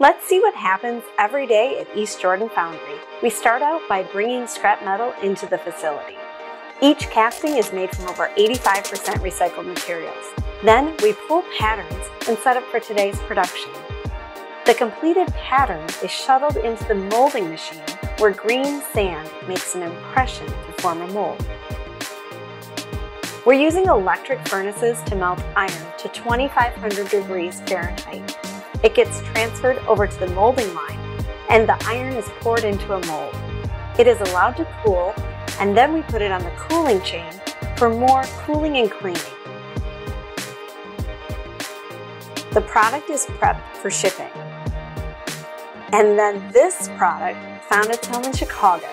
Let's see what happens every day at East Jordan Foundry. We start out by bringing scrap metal into the facility. Each casting is made from over 85% recycled materials. Then we pull patterns and set up for today's production. The completed pattern is shuttled into the molding machine where green sand makes an impression to form a mold. We're using electric furnaces to melt iron to 2500 degrees Fahrenheit. It gets transferred over to the molding line and the iron is poured into a mold. It is allowed to cool and then we put it on the cooling chain for more cooling and cleaning. The product is prepped for shipping. And then this product found its home in Chicago